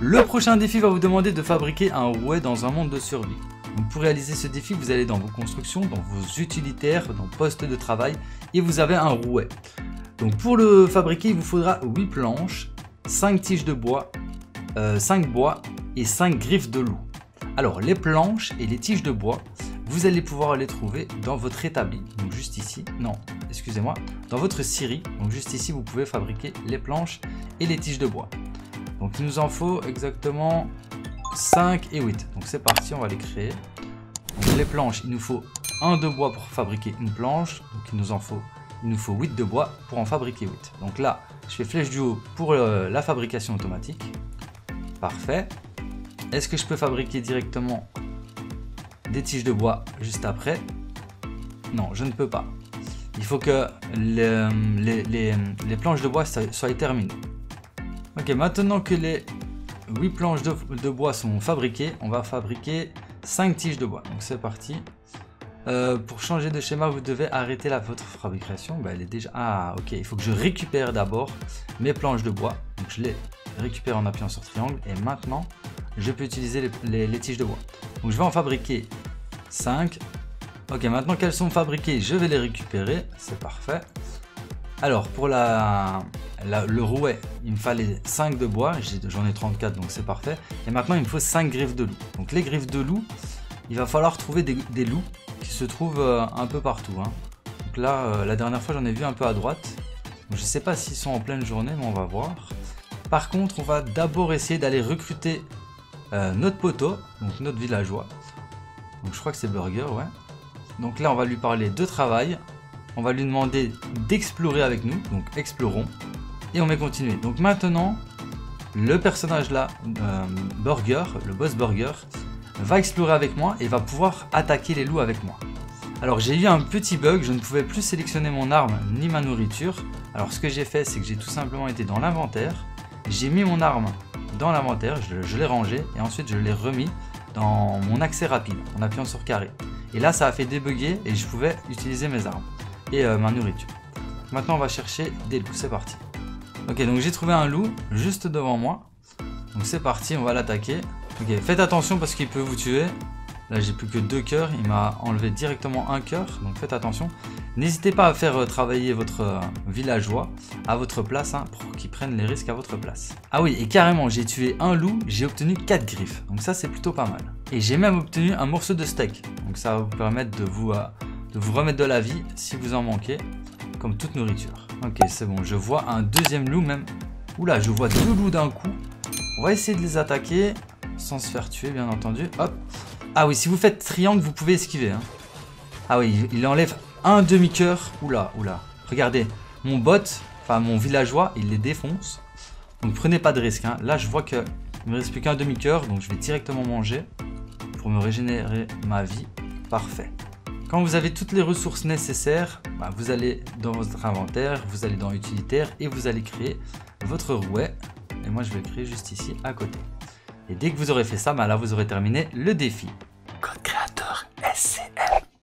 Le prochain défi va vous demander de fabriquer un rouet dans un monde de survie. Pour réaliser ce défi, vous allez dans vos constructions, dans vos utilitaires, dans postes de travail, et vous avez un rouet. Donc pour le fabriquer, il vous faudra 8 planches, 5 tiges de bois, 5 euh, bois et 5 griffes de loup. Alors les planches et les tiges de bois, vous allez pouvoir les trouver dans votre établi, donc juste ici, non, excusez-moi, dans votre scierie, donc juste ici vous pouvez fabriquer les planches et les tiges de bois. Donc il nous en faut exactement 5 et 8. Donc c'est parti, on va les créer. les planches, il nous faut 1 de bois pour fabriquer une planche. Donc il nous en faut, il nous faut 8 de bois pour en fabriquer 8. Donc là, je fais flèche du haut pour euh, la fabrication automatique. Parfait. Est-ce que je peux fabriquer directement des tiges de bois juste après? Non, je ne peux pas. Il faut que les, les planches de bois soient terminées. Ok, maintenant que les 8 planches de, bois sont fabriquées, on va fabriquer 5 tiges de bois. Donc c'est parti. Euh, pour changer de schéma, vous devez arrêter la, votre fabrication. Bah, elle est déjà... Ah, ok. Il faut que je récupère d'abord mes planches de bois. Donc je les récupère en appuyant sur triangle. Et maintenant, je peux utiliser les, les tiges de bois. Donc je vais en fabriquer 5. Ok, maintenant qu'elles sont fabriquées, je vais les récupérer. C'est parfait. Alors, pour la, le rouet, il me fallait 5 de bois, j'en ai, 34 donc c'est parfait. Et maintenant il me faut 5 griffes de loup. Donc les griffes de loup, il va falloir trouver des, loups qui se trouvent euh, un peu partout. Hein. Donc là, euh, la dernière fois j'en ai vu un peu à droite. je ne sais pas s'ils sont en pleine journée, mais on va voir. Par contre, on va d'abord essayer d'aller recruter euh, notre poteau, donc notre villageois. Donc je crois que c'est Burger, ouais. Donc là, on va lui parler de travail. On va lui demander d'explorer avec nous, donc explorons et on met continuer. Donc maintenant, le personnage là, euh, Burger, le boss Burger, va explorer avec moi et va pouvoir attaquer les loups avec moi. Alors j'ai eu un petit bug, je ne pouvais plus sélectionner mon arme ni ma nourriture. Alors ce que j'ai fait, c'est que j'ai tout simplement été dans l'inventaire, j'ai mis mon arme dans l'inventaire, je, l'ai rangé et ensuite je l'ai remis dans mon accès rapide en appuyant sur carré. Et là ça a fait débugger et je pouvais utiliser mes armes et euh, ma nourriture. Maintenant on va chercher des loups, c'est parti. Ok, donc j'ai trouvé un loup juste devant moi. Donc c'est parti, on va l'attaquer. Ok, faites attention parce qu'il peut vous tuer. Là, j'ai plus que deux cœurs. Il m'a enlevé directement un cœur. Donc faites attention. N'hésitez pas à faire euh, travailler votre euh, villageois à votre place hein, pour qu'il prenne les risques à votre place. Ah oui, et carrément, j'ai tué un loup. J'ai obtenu 4 griffes. Donc ça, c'est plutôt pas mal. Et j'ai même obtenu un morceau de steak. Donc ça va vous permettre de vous, euh, de vous remettre de la vie si vous en manquez. Comme toute nourriture. Ok, c'est bon. Je vois un deuxième loup même. Oula, je vois deux loups d'un coup. On va essayer de les attaquer sans se faire tuer, bien entendu. Hop. Ah oui, si vous faites triangle, vous pouvez esquiver. Hein. Ah oui, il enlève un demi-coeur. Oula, oula. Regardez, mon bot, enfin mon villageois, il les défonce. Donc prenez pas de risque. Hein. Là, je vois que il me reste plus qu'un demi-coeur, donc je vais directement manger pour me régénérer ma vie. Parfait. Quand vous avez toutes les ressources nécessaires, bah, vous allez dans votre inventaire, vous allez dans utilitaire et vous allez créer votre rouet. Et moi, je vais créer juste ici à côté. Et dès que vous aurez fait ça, bah, là, vous aurez terminé le défi. Code créateur SC